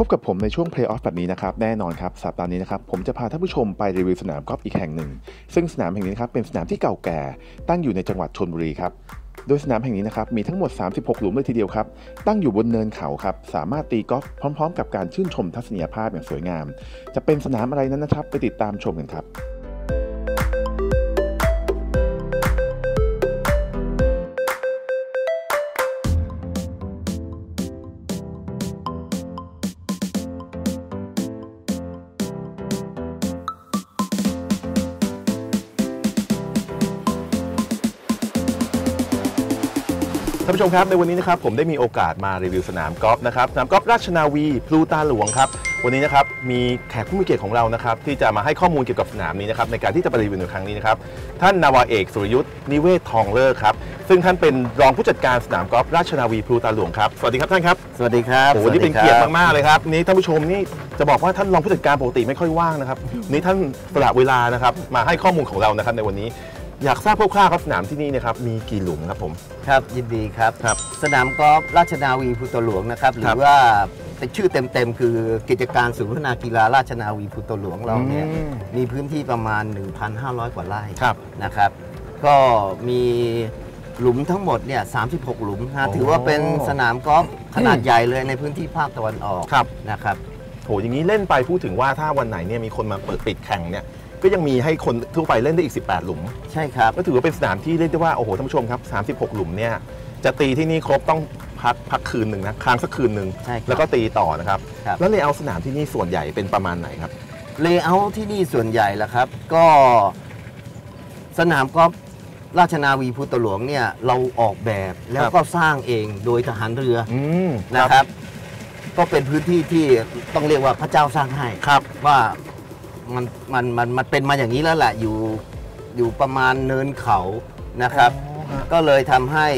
พบกับผมในช่วง Pro Shop แบบนี้นะครับ แน่นอนครับ สัปดาห์นี้นะครับ ผมจะพาท่านผู้ชมไปรีวิวสนามกอล์ฟอีกแห่งหนึ่ง ซึ่งสนามแห่งนี้นะครับเป็นสนามที่เก่าแก่ ตั้งอยู่ในจังหวัดชลบุรีครับโดยสนามแห่งนี้นะครับมีทั้งหมด 36 หลุมเลยทีเดียวครับ ตั้งอยู่บนเนินเขาครับ สามารถตีกอล์ฟพร้อม ๆ กับการชื่นชมทัศนียภาพอย่างสวยงาม จะเป็นสนามอะไรนั้นนะครับ ไปติดตามชมกันครับ ท่านผู้ชมครับในวันนี้นะครับผมได้มีโอกาสมารีวิวสนามกอล์ฟนะครับสนามกอล์ฟราชนาวีพลูตาหลวงครับวันนี้นะครับมีแขกผู้มีเกียรติของเรานะครับที่จะมาให้ข้อมูลเกี่ยวกับสนามนี้นะครับในการที่จะไปรีวิวในครั้งนี้นะครับท่านนาวาเอกสุรยุทธ์นิเวศทองเลิศครับซึ่งท่านเป็นรองผู้จัดการสนามกอล์ฟราชนาวีพลูตาหลวงครับสวัสดีครับท่านครับสวัสดีครับโอ้โหนี่เป็นเกียรติมากๆเลยครับนี่ท่านผู้ชมนี่จะบอกว่าท่านรองผู้จัดการปกติไม่ค่อยว่างนะครับนี่ท่านสละเวลานะครับมาให้ข้อมูลของเรานะครับในวันนี้ อยากทราบคร่าวๆครับสนามที่นี่นะครับมีกี่หลุมครับผมครับยินดีครับครับ สนามกอล์ฟราชนาวีพุตหลวงนะครับหรืครัอบว่าเป็นชื่อเต็มๆ คือกิจการศูนย์พัฒนากีฬาราชนาวีพุตหลวงเราเนี่ยอืมมีพื้นที่ประมาณ 1,500 กว่าไร่ครับนะครับ ก็มีหลุมทั้งหมดเนี่ย 36 หลุมนะโอ้ถือว่าเป็นสนามกอล์ฟขนาดใหญ่เลยในพื้นที่ภาคตะวันออกครับนะครับโหอย่างนี้เล่นไปพูดถึงว่าถ้าวันไหนเนี่ยมีคนมาเปิดปิดแข่งเนี่ย ก็ยังมีให้คนทั่วไปเล่นได้อีก 18 หลุม ใช่ครับ ก็ถือว่าเป็นสนามที่เรียกได้ว่า โอ้โหท่านผู้ชมครับ 36 หลุมเนี่ยจะตีที่นี่ครบต้องพักพักคืนหนึ่งนะค้างสักคืนหนึ่งใช่ครับแล้วก็ตีต่อนะครับ ครับ แล้วเลยเอาสนามที่นี่ส่วนใหญ่เป็นประมาณไหนครับ เลเยอร์ที่นี่ส่วนใหญ่ละครับ ก็สนามกอล์ฟราชนาวีพุตหลวงเนี่ยเราออกแบบแล้วก็สร้างเองโดยทหารเรืออืม นะครับ ก็เป็นพื้นที่ที่ต้องเรียกว่าพระเจ้าสร้างให้ครับ ว่า มันมันมันมันเป็นมาอย่างนี้แล้วแหละอยู่อยู่ประมาณเนินเขานะครับอ๋อฮะก็เลยทำให้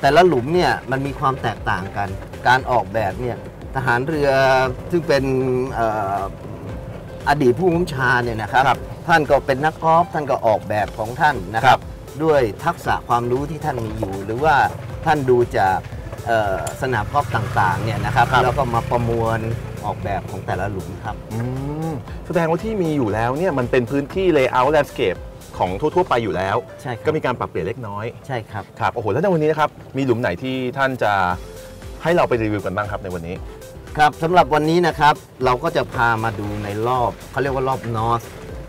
แต่ละหลุมเนี่ยมันมีความแตกต่างกัน การออกแบบเนี่ยทหารเรือซึ่งเป็นเอ่ออดีตผู้บัญชาเนี่ยนะครับ ครับ ท่านก็เป็นนักกอล์ฟท่านก็ออกแบบของท่านนะคครัรับ บ ด้วยทักษะความรู้ที่ท่านมีอยู่ หรือว่าท่านดูจากเอ่อสนามกอล์ฟต่างๆเนี่ยนะครับครับ แล้วก็มาประมวลออกแบบของแต่ละหลุมครับ อืม แสดงว่าที่มีอยู่แล้วเนี่ยมันเป็นพื้นที่ layout landscape ของทั่วๆไปอยู่แล้ว ใช่ครับก็มีการปรับเปลี่ยนเล็กน้อยใช่ครับ ครับโอ้โหแล้วในวันนี้นะครับมีหลุมไหนที่ท่านจะให้เราไปรีวิวกันบ้างครับในวันนี้ ครับสำหรับวันนี้นะครับเราก็จะพามาดูในรอบเขาเรียกว่ารอบนอ t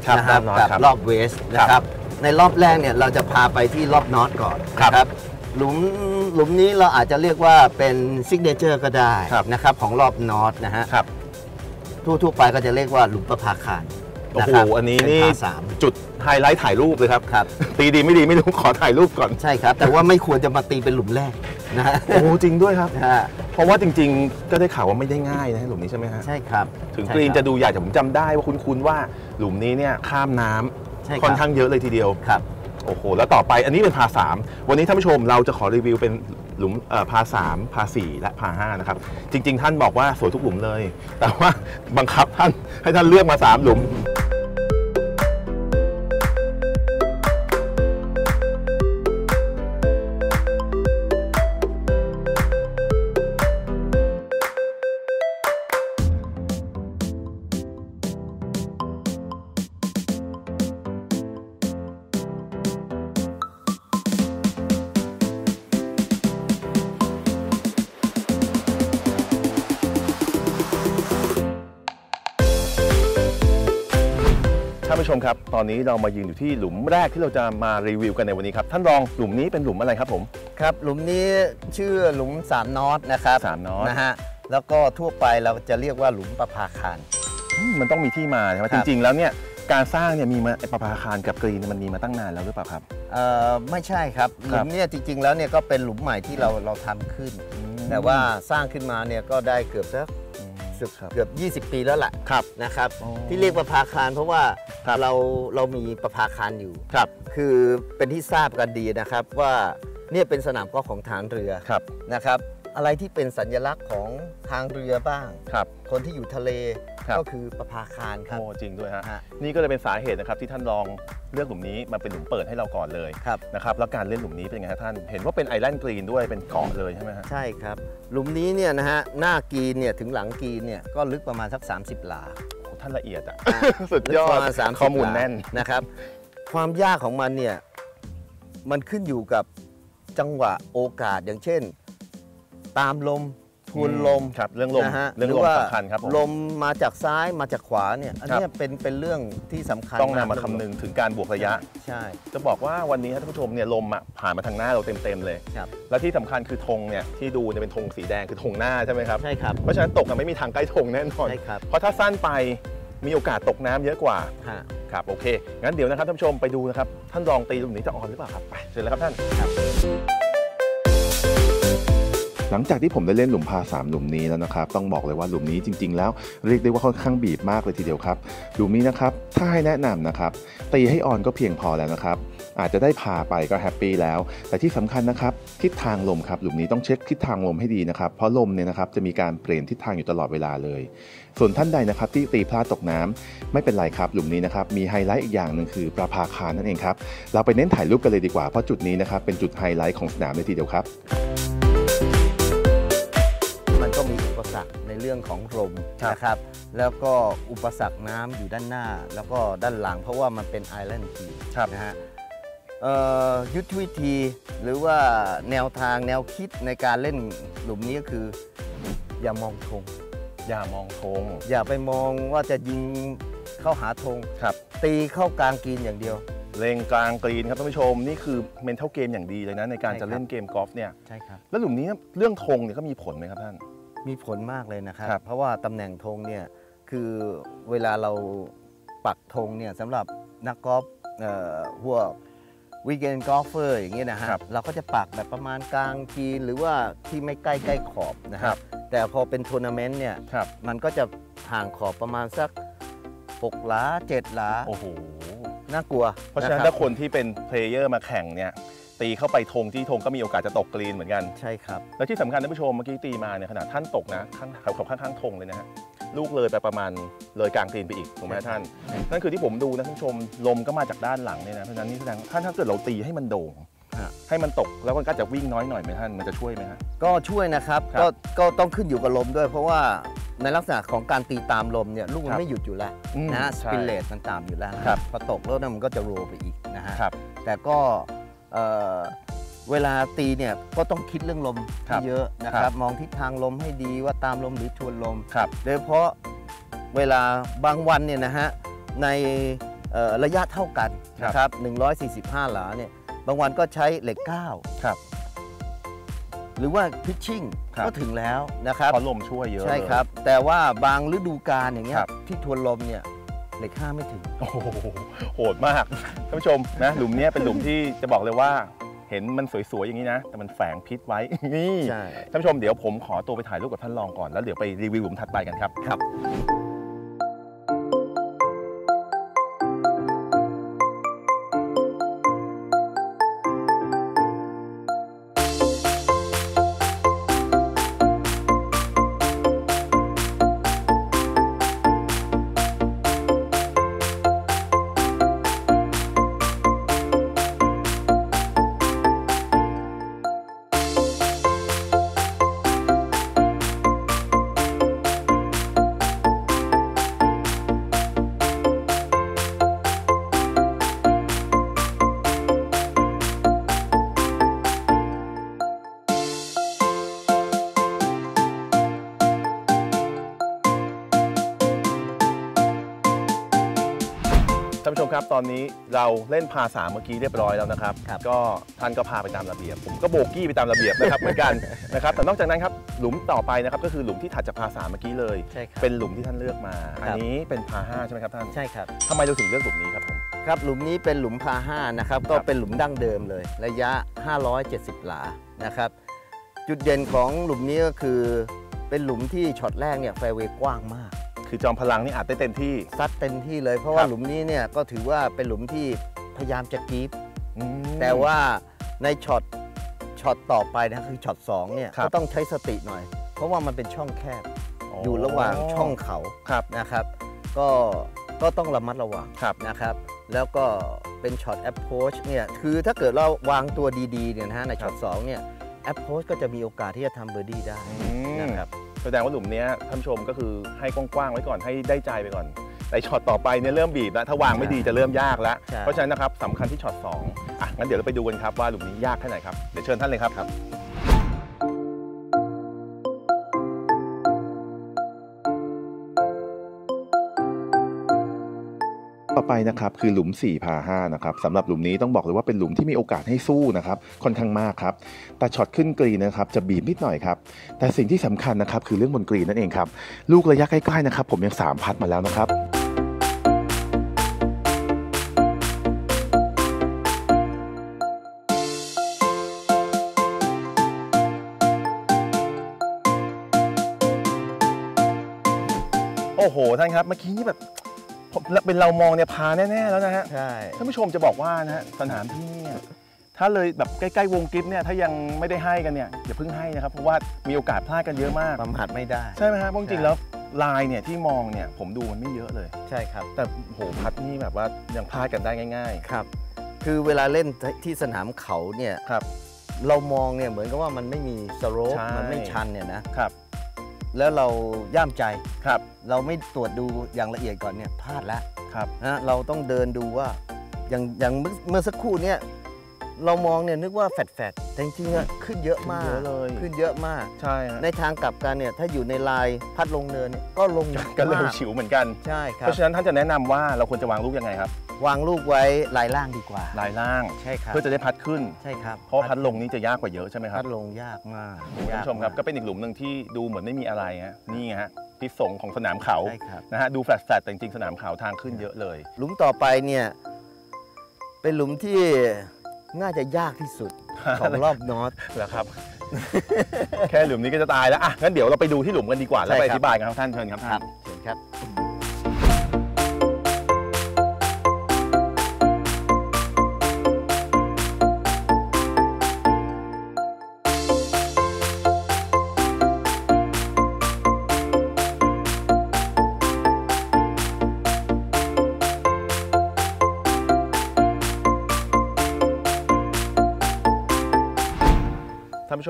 ครับนะครับรอบ north กับครับรอบเวสนะครับในรอบแรกเนี่ยเราจะพาไปที่รอบนอ t ก่อนครับนะครับหลุมหลุมนี้เราอาจจะเรียกว่าเป็น signature ก็ได้ครับนะครับของรอบนอ t นะฮะครับ ทั่วๆไปก็จะเรียกว่าหลุมประภาคารโอ้โหนะครับอันนี้เป็นที่ par สามจุดไฮไลท์ถ่ายรูปเลยครับครับ ตีดีไม่ดีไม่รู้ขอถ่ายรูปก่อนใช่ครับ แต่ว่าไม่ควรจะมาตีเป็นหลุมแรกนะฮะโอ้โหจริงด้วยครับนะฮะเพราะว่าจริง ๆ ก็ได้ข่าวว่าไม่ได้ง่ายนะหลุมนี้ใช่ไหมฮะใช่ครับ ถึงใช่กรีนครับจะดูใหญ่แต่ผมจำได้ว่าคุ้นๆว่าหลุมนี้เนี่ยข้ามน้ำใช่ครับค่อนข้างเยอะเลยทีเดียวครับโอ้โหแล้วต่อไปอันนี้เป็นพาสามวันนี้ท่านผู้ชมเราจะขอรีวิวเป็น หลุมเอ่อพาสามพาสี่และพาห้านะครับ จริง ๆ ท่านบอกว่าสวยทุกหลุมเลย แต่ว่าบังคับท่านให้ท่านเลือกมาสามหลุม ตอนนี้เรามายืนอยู่ที่หลุมแรกที่เราจะมารีวิวกันในวันนี้ครับ ท่านรองหลุมนี้เป็นหลุมอะไรครับผม ครับ หลุมนี้ชื่อหลุมสามนอตนะครับสามนอตนะฮะแล้วก็ทั่วไปเราจะเรียกว่าหลุมประภาคารอืมมันต้องมีที่มาใช่ไหมครัจบริง ๆ แล้วเนี่ยการสร้างเนี่ยมีมาประภาคารกับกรีนเนี่ยมันมีมาตั้งนานแล้วหรือเปล่าครับเอ่อไม่ใช่ครับหครัลุบมเนี่ยจริง ๆ แล้วเนี่ยก็เป็นหลุมใหม่ที่เราเราทำขึ้น แต่ว่าสร้างขึ้นมาเนี่ยก็ได้เกือบสักสึกครับ เกือบ 20 ปีแล้วล่ะครับนะครับอ๋อที่เรียกประภาคารเพราะว่าครับเราเรามีประภาคารอยู่ครับ คือเป็นที่ทราบกันดีนะครับว่าเนี่ยเป็นสนามกอล์ฟของฐานเรือครับนะครับ อะไรที่เป็นสัญลักษณ์ของทางเรือบ้าง ครับ คนที่อยู่ทะเลครับก็คือประภาคารครับ โอ้จริงด้วยฮะ ฮะนี่ก็เลยเป็นสาเหตุนะครับที่ท่านลองเลือกหลุมนี้มาเป็นหลุมเปิดให้เราก่อนเลยครับ นะครับ แล้วการเล่นหลุมนี้เป็นไงครับท่าน เห็นว่าเป็นไอแลนด์กรีนด้วย เป็นเกาะเลยใช่ไหมฮะ ใช่ครับ หลุมนี้เนี่ยนะฮะหน้ากรีนเนี่ยถึงหลังกรีนเนี่ยก็ลึกประมาณสัก 30 หลา โอ้ท่านละเอียดอะอะสุดยอลึกปดระมาณ30ข้อมูลหาแน่น นะครับ ความยากของมันเนี่ย มันขึ้นอยู่กับจังหวะโอกาสอย่างเช่น ตามลมทวนลมครับเรื่องลมนะฮะเรื่องหลมว่าสำคัญครับผมลมมาจากซ้ายมาจากขวาเนี่ยอันเนี้ยเป็นเป็นเรื่องที่สำคัญต้องนำมาเรื่คำลนึงถึงการบวกระยะ ใช่ จะบอกว่าวันนี้ท่านผู้ชมเนี่ยลมอะผ่านมาทางหน้าเราเต็มๆเลยครับและที่สำคัญคือธงเนี่ยที่ดูเนี่ยเป็นธงสีแดงคือธงหน้าใช่ไหมครับใช่ครับเพราะฉะนั้นตกอะไม่มีทางใกล้ธงแน่นอนใช่ครับเพราะถ้าสั้นไปมีโอกาสตกน้ำเยอะกว่าฮะครับโอเคงั้นเดี๋ยวนะครับท่านผู้ชมไปดูนะครับท่านลองตีลูกนี้จะออนหรือเปล่าครับไปเชิญเลยครับท่าน หลังจากที่ผมได้เล่นหลุมพาสามหลุมนี้แล้วนะครับ ต้องบอกเลยว่าหลุมนี้จริง ๆ แล้วเรียกได้ว่าค่อนข้างบีบมากเลยทีเดียวครับหลุมนี้นะครับถ้าให้แนะนำนะครับตีให้ on ก็เพียงพอแล้วนะครับอาจจะได้ par ไปก็ happy แล้ว แต่ที่สำคัญนะครับทิศทางลมครับหลุมนี้ต้องเช็คทิศทางลมให้ดีนะครับ เพราะลมเนี่ยนะครับจะมีการเปลี่ยนทิศทางอยู่ตลอดเวลาเลย ส่วนท่านใดนะครับที่ตีพลาดตกน้ำไม่เป็นไรครับหลุมนี้นะครับมีไฮไลท์อีกอย่างหนึ่งคือประภาคารนั่นเองครับเราไปเน้นถ่ายรูปกันเลยดีกว่าเพราะจุดนี้นะครับเป็นจุดไฮไลท์ของสนามเลยทีเดียวครับ เรื่องของลมครับนะครับ แล้วก็อุปสรรคน้ำอยู่ด้านหน้า แล้วก็ด้านหลังเพราะว่ามันเป็นไอแลนด์ทีครับนะฮะเอ่อยุทธวิธีหรือว่าแนวทางแนวคิดในการเล่นหลุมนี้ก็คือ อย่ามองธงอย่ามองธงอย่าไปมองว่าจะยิงเข้าหาธงครับตีเข้ากลางกรีนอย่างเดียว เลงกลางกรีนครับท่านผู้ชม นี่คือเมนเทลเกมอย่างดีเลยนะในการใช่ครัจะบเล่นเกมกอล์ฟเนี่ยใช่ครับแล้วหลุมนี้เรื่องธงเนี่ยก็มีผลไหมครับท่าน มีผลมากเลยนะครับครับ เพราะว่าตำแหน่งธงเนี่ยคือเวลาเราปักธงเนี่ยสำหรับนักกอล์ฟเอ่อพวก weekend golfer อย่างเงี้ยนะฮะครับเราก็จะปักแบบประมาณกลางกรีนหรือว่าที่ไม่ใกล้ใกล้ขอบนะครับครับแต่พอเป็นทัวร์นาเมนต์เนี่ยครับมันก็จะห่างขอบประมาณสัก 6 หลา 7 หลาโอ้โห น่ากลัวเพราะฉะนั้นครับถ้าคนที่เป็น player มาแข่งเนี่ยตีเข้าไปธงที่ธงก็มีโอกาสจะตกกรีนเหมือนกันใช่ครับ แล้วที่สำคัญท่านผู้ชมเมื่อกี้ตีมาเนี่ยขนาดท่านตกนะข้างขอบข้างๆธงเลยนะฮะลูกเลยไปประมาณเลยกลางกรีนไปอีกถูกไหมใช่ครับท่าน นั่นคือที่ผมดูนะท่านผู้ชมลมก็มาจากด้านหลังเนี่ยนะเพราะฉะนั้นนี่แสดงท่านถ้าเกิดเราตีให้มันโด่งฮะให้มันตกแล้วมันก็จะวิ่งน้อยหน่อยไหมท่านมันจะช่วยไหมฮะก็ช่วยนะครับครับก็ก็ต้องขึ้นอยู่กับลมด้วย เพราะว่า ในลักษณะของการตีตามลมเนี่ยลูกมัครันบไม่หยุดอยู่แล้วอืมนะฮะสใช่ปิเลตมันตามอยู่แล้วนะครับพอตกแล้วเนี่ยมันก็จะโรลไปอีกนะฮะครับแต่ก็เอ่อเวลาตีเนี่ยก็ต้องคิดเรื่องลมครับที่เยอะนะคครัรับบ มองทิศทางลมให้ดีว่าตามลมหรือทวนลม ครับ โดยเฉพาะเวลาบางวันเนี่ยนะฮะในเอ่อระยะเท่ากันนะครับ145 หลาเนี่ยบางวันก็ใช้เหล็ก 9 ครับ หรือว่าพิชชิ่งครับก็ถึงแล้วนะครับเพราะลมช่วยเยอะใช่เลยครับ แต่ว่าบางฤดูกาลอย่างเงี้ยครับที่ทวนลมเนี่ยเหล็ก5ไม่ถึง โอ้โหโหดมากท่านผู้ชมนะหลุมเนี้ยเป็นหลุมที่จะบอกเลยว่าเห็นมันสวยๆอย่างนี้นะ แต่มันแฝงพิษไว้นี่ใช่ท่านผู้ชมเดี๋ยวผมขอตัวไปถ่ายรูปกับท่านรองก่อนแล้วเดี๋ยวไปรีวิวหลุมถัดไปกันครับครับ ครับ ตอนนี้เราเล่นพาสามเมื่อกี้เรียบร้อยแล้วนะครับครับ ก็ท่านก็พาไปตามระเบียบ ผมก็โบกี้ไปตามระเบียบนะครับเหมือนกันนะครับ แต่นอกจากนั้นครับหลุมต่อไปนะครับก็คือหลุมที่ถัดจากพาสามเมื่อกี้เลยใช่ครับเป็นหลุมที่ท่านเลือกมาครับอันนี้เป็นพาห้าใช่ไหมครับท่านใช่ครับทำไมเราถึงเลือกหลุมนี้ครับผมครับหลุมนี้เป็นหลุมพาห้านะครับก็ครับเป็นหลุมดั้งเดิมเลย ระยะ 570 หลานะครับ จุดเด่นของหลุมนี้ก็คือเป็นหลุมที่ช็อตแรกเนี่ยแฟร์เวย์กว้างมาก คือจอมพลังนี่อัดได้เต็มที่ ซัดเต็มที่เลยเพราะว่าครับหลุมนี้เนี่ยก็ถือว่าเป็นหลุมที่พยายามจะกรีดอืมแต่ว่าในช็อตชช็อตต่อไปนะคือช็อต2เนี่ยครับก็ต้องใช้สติหน่อย เพราะว่ามันเป็นช่องแคบอยู่ระหว่างช่องเขาครับนะครับ ก็ก็ต้องระมัดระวังครับนะครับ แล้วก็เป็นช็อต approach เนี่ยคือถ้าเกิดเราวางตัวดีๆเนี่ยนะฮะในช็อต2เนี่ย approach ก็จะมีโอกาสที่จะทำเบอร์ดี้ได้อืมนะครับ แสดงว่าหลุมเนี้ยท่านผู้ชมก็คือให้กว้างๆไว้ก่อนให้ได้ใจไปก่อนแต่ช็อตต่อไปเนี่ยเริ่มบีบแล้วถ้าวางไม่ดีจะเริ่มยากแล้วใช่เพราะฉะนั้นนะครับสำคัญที่ช็อต2อะงั้นเดี๋ยวเราไปดูกันครับว่าหลุมนี้ยากแค่ไหนครับเดี๋ยวเชิญท่านเลยครับ ไปนะครับคือหลุม4พา5นะครับสำหรับหลุมนี้ต้องบอกเลยว่าเป็นหลุมที่มีโอกาสให้สู้นะครับค่อนข้างมากครับแต่ช็อตขึ้นกรีนนะครับจะบีบนิดหน่อยครับแต่สิ่งที่สำคัญนะครับคือเรื่องบนกรีนนั่นเองครับลูกระยะใกล้ๆนะครับผมยัง3พัดมาแล้วนะครับโอ้โหท่านครับเมื่อกี้นี่แบบ ผมเป็นเรามองเนี่ยพาแน่ๆแล้วนะฮะใช่ท่านผู้ชมจะบอกว่านะฮะสนามที่นี่เนี่ยถ้าเลยแบบใกล้ๆวงกิฟเนี่ยถ้ายังไม่ได้ให้กันเนี่ยอย่าเพิ่งให้นะครับเพราะว่ามีโอกาสพลาดกันเยอะมากประมาทไม่ได้ใช่ไหมฮะเพราะจริงๆใช่แล้วลายเนี่ยที่มองเนี่ยผมดูมันไม่เยอะเลย ใช่ครับ แต่โหพัดนี่แบบว่ายังพลาดกันได้ง่ายครับ คือเวลาเล่นที่สนามเขาเนี่ยๆครับ เรามองเนี่ยเหมือนกับว่ามันไม่มีสโลปใช่มันไม่ชันเนี่ยนะครับ แล้วเราย่ามใจครับ เราไม่ตรวจดูอย่างละเอียดก่อนเนี่ยพลาดแล้วครับนะเราต้องเดินดูว่าอย่างอย่างเมื่อเมื่อสักครู่เนี่ยเรามองเนี่ยนึกว่าแฟดแฟดแต่จริงๆอะขึ้นเยอะมากเยอะเลยขึ้นเยอะมากใช่ฮะในทางกลับกันเนี่ยถ้าอยู่ในลายพัดลงเนินเนี่ยก็ลงก็เร็วมากฉิวเหมือนกันใช่คเพรับราะฉะนั้นท่านจะแนะนำว่าเราควรจะวางลูกยังไงครับ วางลูกไว้ลายล่างดีกว่าลายล่างใช่ครับเพื่อจะได้พัดขึ้นใช่ครับเพราะว่าพัดลงนี่จะยากกว่าเยอะใช่ไหมครับพัดลงยากมากคุณผู้ชมครับก็เป็นอีกหลุมหนึ่งที่ดูเหมือนไม่มีอะไรฮะนี่ไงฮะพิษสงของสนามเขาใช่ครับนะฮะดูแฟลตๆแต่จริงๆสนามเขาทางขึ้นเยอะเลย หลุมต่อไปเนี่ยเป็นหลุมที่น่าจะยากที่สุดของรอบนอตแล้วครับแค่หลุมนี้ก็จะตายแล้วอะงั้นเดี๋ยวเราไปดูที่หลุมกันดีกว่าแล้วใช่ไปคอรับธิบายกันครับท่านเชิญครับคท่ารันบเชิญครับ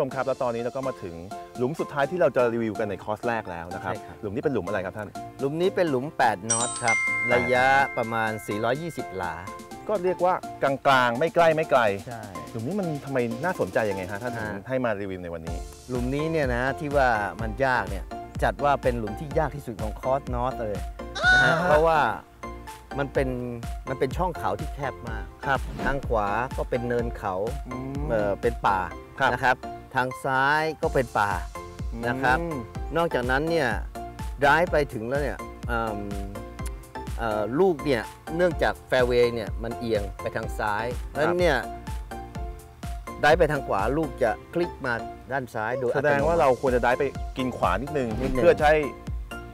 มครับ แล้วตอนนี้เราก็มาถึงหลุมสุดท้ายที่เราจะรีวิวกันในคอร์สแรกแล้วนะครับ ใช่ครับ หลุมนี้เป็นหลุมอะไรครับท่าน หลุมนี้เป็นหลุม 8นอตครับ ระยะประมาณ 420 หลา ก็เรียกว่ากลางๆ ไม่ใกล้ไม่ไกล ใช่ หลุมนี้มันทำไมน่าสนใจยังไงฮะท่านถึงฮะ ให้มารีวิวในวันนี้ หลุมนี้เนี่ยนะที่ว่ามันยากเนี่ยจัดว่าเป็นหลุมที่ยากที่สุดของคอร์สนอตเลยนะฮะอ่าฮะเพราะว่ามันเป็นมันเป็นช่องเขาที่แคบมากครับ ทางขวาก็เป็นเนินเขาอืมเอ่อเป็นป่าครับ นะครับ ทางซ้ายก็เป็นป่านะครับอืมนอกจากนั้นเนี่ยร้ายไปถึงแล้วเนี่ยอืมเอ่อลูกเนี่ยเนื่องจากแฟร์เวย์เนี่ยมันเอียงไปทางซ้ายเพราะฉะนั้นเนี่ยได้ไปทางขวาลูกจะคลิกมาด้านซ้ายโดยแสดงว่าเราควรจะได้ไปกินขวานิดนึงนิดนึงเพื่อใช้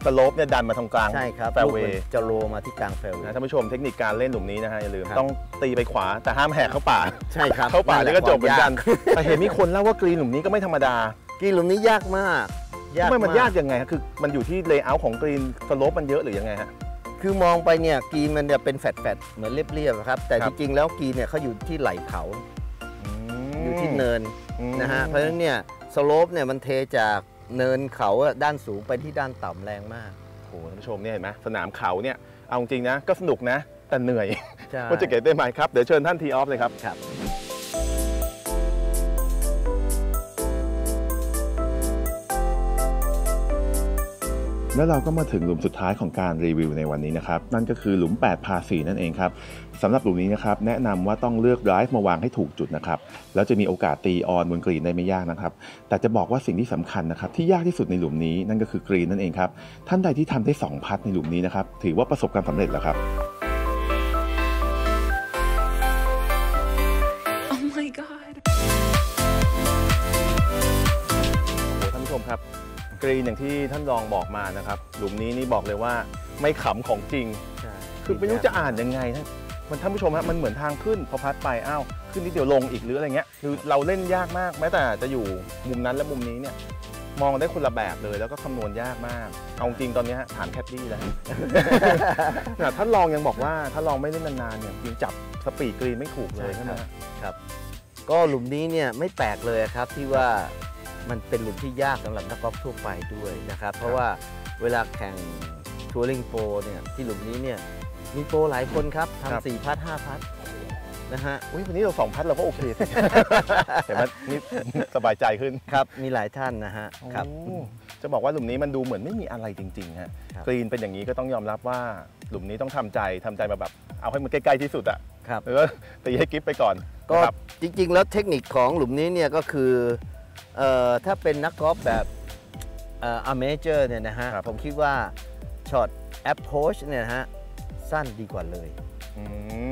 slope เนี่ยดันมาตรงกลางใช่ครับลูกมันจะ roll มาที่กลางแฟร์เวย์นะท่านผู้ชมเทคนิคการเล่นหลุมนี้นะฮะอย่าลืมครับต้องตีไปขวาแต่ห้ามแหกเข้าป่าใช่ครับเข้าป่านี่ก็จบเหมือนกันครับแต่เห็นมีคนเล่าว่ากรีนหลุมนี้ก็ไม่ธรรมดากรีนหลุมนี้ยากมากทำไมมันยากยังไงฮะคือมันอยู่ที่ layer ของกรีน slope มันเยอะหรือยังไงฮะคือมองไปเนี่ยกรีนมันจะเป็นแฟดๆเหมือนเรียบๆครับ แต่ครับจริงๆแล้วกรีนเนี่ยเขาอยู่ที่ไหล่เขาอยู่ที่เนินนะฮะเพราะฉะนั้นเนี่ย slope เนี่ยมันเทจาก เนินเขาอะด้านสูงไปที่ด้านต่ำแรงมากโอ้โหท่านผู้ชมเนี่ยเห็นไหมสนามเขาเนี่ยเอาจริงๆนะก็สนุกนะ แต่เหนื่อยใช่ว่าจะเก็บได้ไหมครับ เดี๋ยวเชิญท่านทีออฟเลยครับครับ แล้วเราก็มาถึงหลุมสุดท้ายของการรีวิวในวันนี้นะครับ นั่นก็คือหลุม 8 พา4นั่นเองครับสำหรับหลุมนี้นะครับแนะนำว่าต้องเลือกไดรฟ์มาวางให้ถูกจุดนะครับแล้วจะมีโอกาสตีออนบนกรีนได้ไม่ยากนะครับแต่จะบอกว่าสิ่งที่สำคัญนะครับที่ยากที่สุดในหลุมนี้นั่นก็คือกรีนนั่นเองครับท่านใดที่ทำได้ 2 พัดในหลุมนี้นะครับถือว่าประสบความสำเร็จแล้วครับ กรีนอย่างที่ท่านรองบอกมานะครับ หลุมนี้นี่บอกเลยว่าไม่ขำของจริงใช่คือไม่รู้จะอ่านยังไงนะมันท่านผู้ชมฮะมันเหมือนทางขึ้นพอพัดไปอ้าวขึ้นนิดเดียวลงอีกหรืออะไรเงี้ยคือเราเล่นยากมากแม้แต่จะอยู่มุมนั้นและมุมนี้เนี่ยมองได้คนละแบบเลยแล้วก็คำนวณยากมาก เอาจริงตอนนี้ฮะถามแคดดี้แล้วนะท่านรองยังบอกว่าถ้าลองไม่เล่นนานๆเนี่ยยังจับ speed กรีนไม่ถูกเลยใช่ไหมฮะครับ ก็หลุมนี้เนี่ยไม่แปลกเลยครับที่ว่า มันเป็นหลุมที่ยากสำหรับนักกอล์ฟทั่วไปด้วยนะครับ เพราะว่าเวลาแข่ง touring pro เนี่ยที่หลุมนี้เนี่ยมีโปรหลายคนครับครับ ทำสี่พัตต์ห้าพัตต์นะฮะ อุ้ยวันนี้เราสองพัดเราก็โอเคสิ เห็นไหมนี่สบายใจขึ้นครับมีหลายท่านนะฮะครับ โอ้จะบอกว่าหลุมนี้มันดูเหมือนไม่มีอะไรจริงๆฮะครับ กรีนเป็นอย่างนี้ก็ต้องยอมรับว่าหลุมนี้ต้องทำใจทำใจมาแบบเอาให้มันใกล้ๆที่สุดอะครับเออตีให้กิฟไปก่อนก็นะครับจริงๆ แล้วเทคนิคของหลุมนี้เนี่ยก็คือ เอ่อถ้าเป็นนักกอล์ฟแบบเอ่ออเมเจอร์เนี่ยนะฮะ ครับ ผมคิดว่าช็อตแอปโพชเนี่ยนะฮะ สั้นดีกว่าเลย อื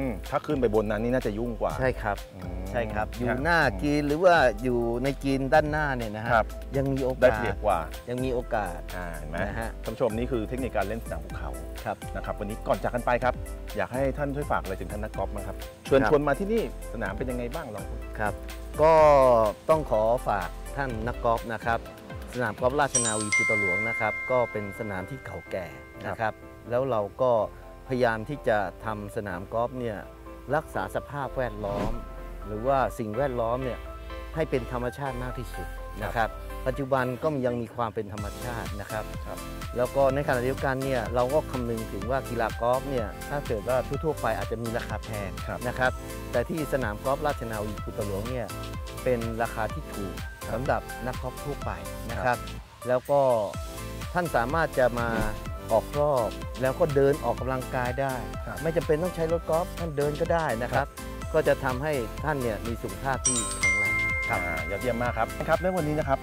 มถ้าขึ้นไปบนนั้นนี่น่าจะยุ่งกว่าใช่ครับ อืม ใช่ครับ อยู่ฮะหน้ากรีนหรือว่าอยู่ในกรีนด้านหน้าเนี่ยนะฮะครับยังมีโอได้กาเปรียสบกว่า ยังมีโอกาสอ่าเห็นไหมนะฮะท่านผู้ชมนี่คือเทคนิคการเล่นสนามภูเขาครับนะครับ วันนี้ก่อนจากกันไปครับ อยากให้ท่านช่วยฝากอะไรถึงท่านนักกอล์ฟบ้างครับชวนครับชวนมาที่นี่สนามเป็นยังไงบ้างลองครับ ก็ต้องขอฝากท่านนักกอล์ฟนะครับสนามกอล์ฟราชนาวีพุตหลวงนะครับ ก็เป็นสนามที่เก่าแก่นะครับ แล้วเราก็พยายามที่จะทำสนามกอล์ฟเนี่ยรักษาสภาพแวดล้อม หรือว่าสิ่งแวดล้อมเนี่ยให้เป็นธรรมชาติมากที่สุดนะครับ ปัจจุบันก็ยังมีความเป็นธรรมชาตินะครับครับแล้วก็ในขณะเดียวกันเนี่ยเราก็คำนึงถึงว่ากีฬากอล์ฟเนี่ยถ้าเกิดว่าทั่วๆไปอาจจะมีราคาแพงครับนะครับ แต่ที่สนามกอล์ฟราชนาวีพุตหลวงเนี่ยเป็นราคาที่ถูกครับสำหรับนักกอล์ฟทั่วไปนะครับ แล้วก็ท่านสามารถจะมาออกรอบแล้วก็เดินออกกำลังกายได้ครับไม่จำเป็นต้องใช้รถกอล์ฟท่านเดินก็ได้นะครับ ก็จะทำให้ท่านเนี่ยมีสุขภาพที่แข็งแรงอ่ายอดเยี่ยมมากครับครับในวันนี้นะครับ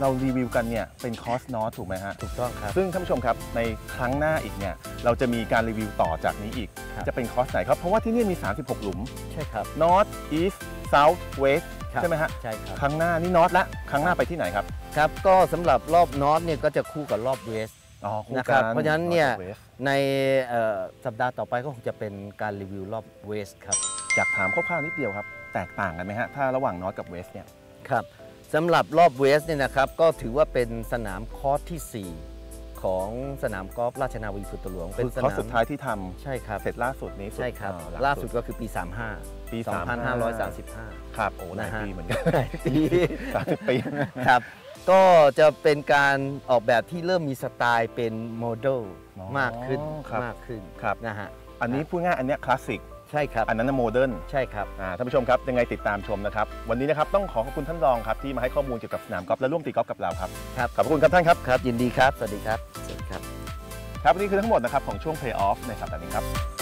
เรารีวิวกันเนี่ยเป็นคอร์สนอตถูกไหมฮะถูกต้องครับซึ่งท่านผู้ชมครับในครั้งหน้าอีกเนี่ยเราจะมีการรีวิวต่อจากนี้อีกครับจะเป็นคอร์สไหนครับ เพราะว่าที่นี่มี 36 หลุม ใช่ครับ North East South West ครับใช่ไหมฮะใช่ครับครั้งหน้านี่ North ละครั้งหน้าไปที่ไหนครับครับก็สำหรับรอบ North เนี่ยก็จะคู่กับรอบ West อ๋อคู่กันนะครับเพราะฉะนั้นเนี่ย North West ในเอ่อสัปดาห์ต่อไปก็คงจะเป็นการรีวิวรอบ West ครับ อยากถามคร่าวๆนิดเดียวครับ แตกต่างกันไหมฮะ ถ้าระหว่าง North กับ West เนี่ย ครับสำหรับรอบ West เนี่ยนะครับ ก็ถือว่าเป็นสนามคอร์ส ที่4 ของสนามกอล์ฟราชนาวีพลูตาหลวง คือเป็นอสคอร์นาสมสุดท้ายที่ทำใช่ครับ เสร็จล่าสุดนี้ใช่ครับอ่ล่าสุดก็คือปี 35 ปี 2535 ครับ โอ้หลายนะฮะปีเหมือนกันปีสามสิบปีครับก็จะเป็นการออกแบบที่เริ่มมีสไตล์เป็น modern อ๋อมากขึ้นครับมากขึ้นครับนะฮะอันนี้พูดง่ายอันเนี้ยคลาสสิก ใช่ครับอันนั้น modern ใช่ครับอ่าท่านผู้ชมครับยังไงติดตามชมนะครับ วันนี้นะครับต้องขอขอบคุณท่านรองครับที่มาให้ข้อมูลเกี่ยวกับสนามกอล์ฟและร่วมตีกอล์ฟกับเราครับครับขอบคุณครับท่านครับครับ ยินดีครับ สวัสดีครับสวัสดีครับ ครับวันนี้คือทั้งหมดนะครับของช่วง Play Off ในสัปดาห์นี้ครับ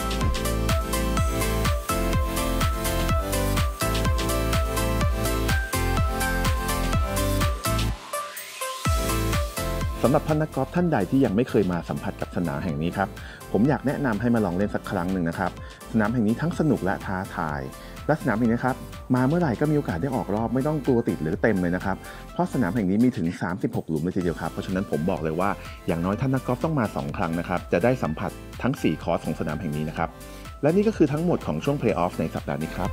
สำหรับท่านนักกอล์ฟท่านใดที่ยังไม่เคยมาสัมผัสกับสนามแห่งนี้ครับผมอยากแนะนำให้มาลองเล่นสักครั้งหนึ่งนะครับสนามแห่งนี้ทั้งสนุกและท้าทาย และสนามแห่งนี้ครับมาเมื่อไหร่ก็มีโอกาสได้ออกรอบไม่ต้องกลัวติดหรือเต็มเลยนะครับเพราะสนามแห่งนี้มีถึง 36 หลุมเลยทีเดียวครับเพราะฉะนั้นผมบอกเลยว่าอย่างน้อยท่านนักกอล์ฟต้องมา 2 ครั้งนะครับจะได้สัมผัสทั้ง 4 คอร์สของสนามแห่งนี้นะครับและนี่ก็คือทั้งหมดของช่วง Play Off ในสัปดาห์นี้ครับ